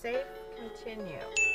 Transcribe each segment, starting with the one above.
safe, continue.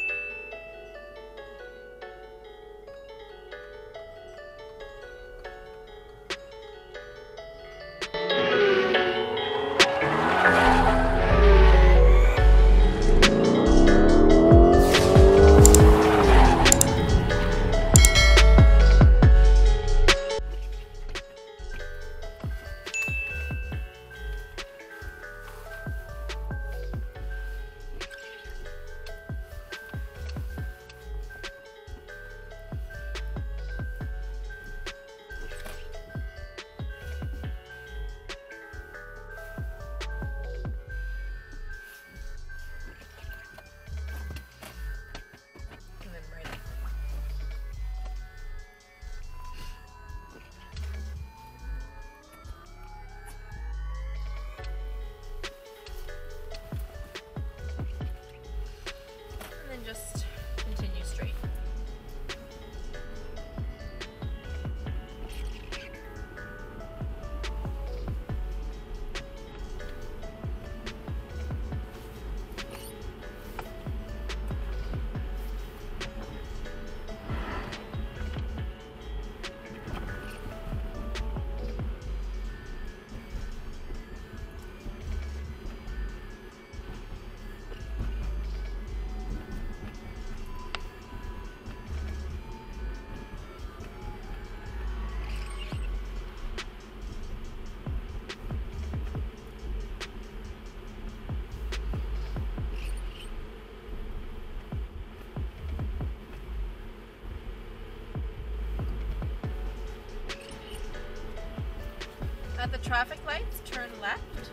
At the traffic lights, turn left.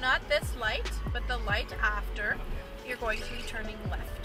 Not this light, but the light after, you're going to be turning left.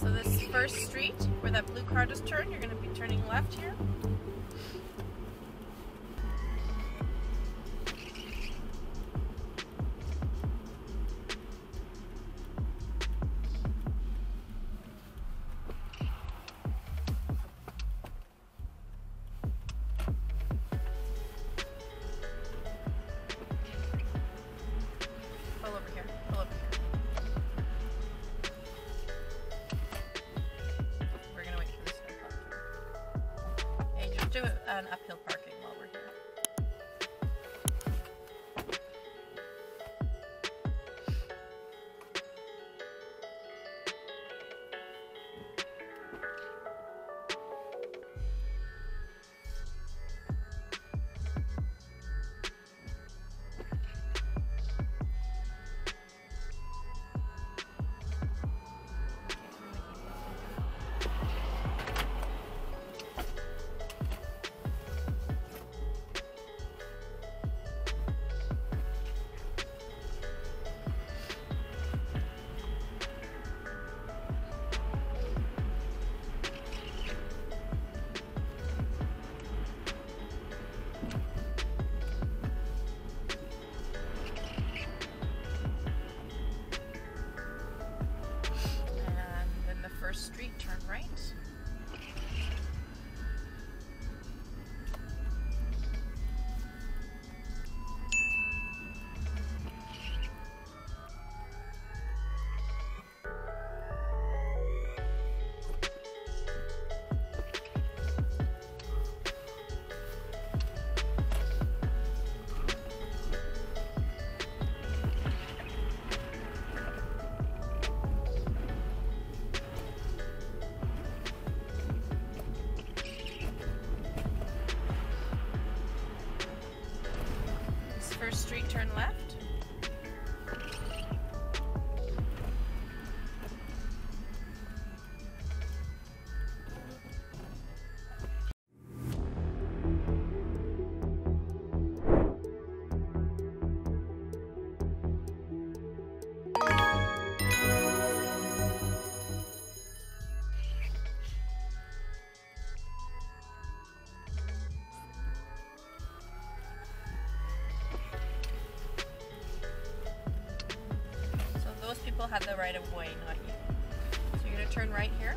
So this first street where that blue car just turned, you're going to be turning left here. do an uphill parking while we're here. Street, turn left. People had the right of way, not you. So you're gonna turn right here.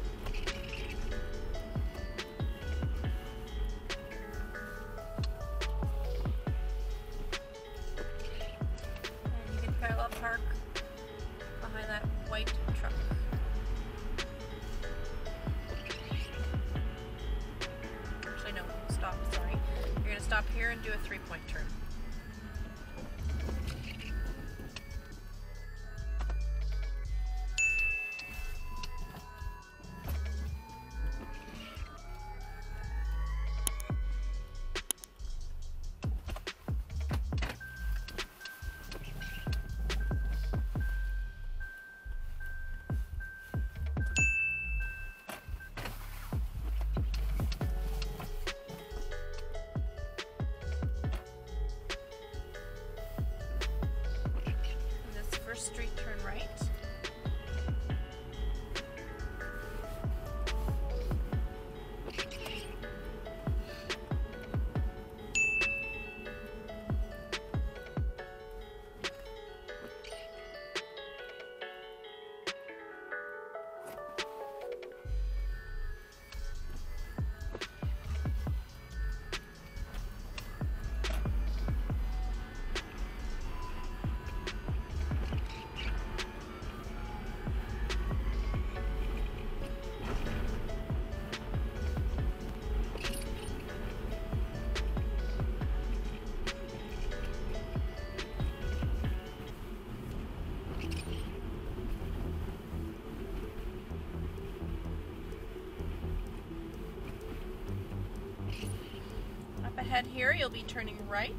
And you can parallel park behind that white truck. Actually, no, stop, sorry. You're gonna stop here and do a three point turn. Ahead here, you'll be turning right.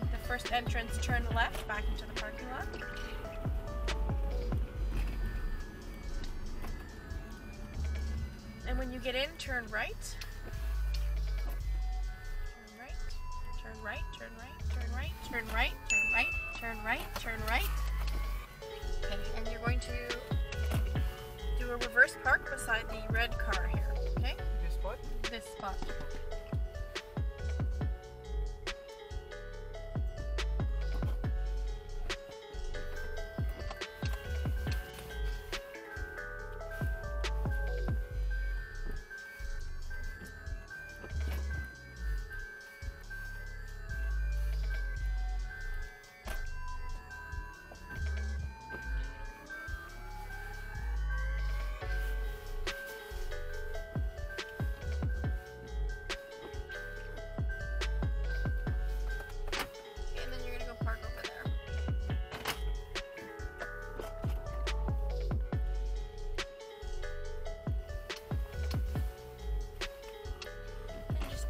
The first entrance, turn left back into the parking lot. And when you get in, turn right. Turn right, turn right, turn right, turn right, turn right, turn right, turn right, turn right. Going to do a reverse park beside the red car here, okay? This spot? This spot.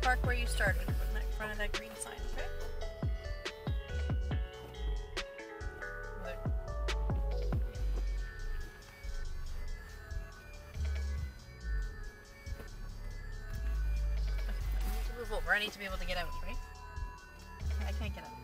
Park where you started, in front of that green sign, okay? Over. I need to be able to get out, right? I can't get out.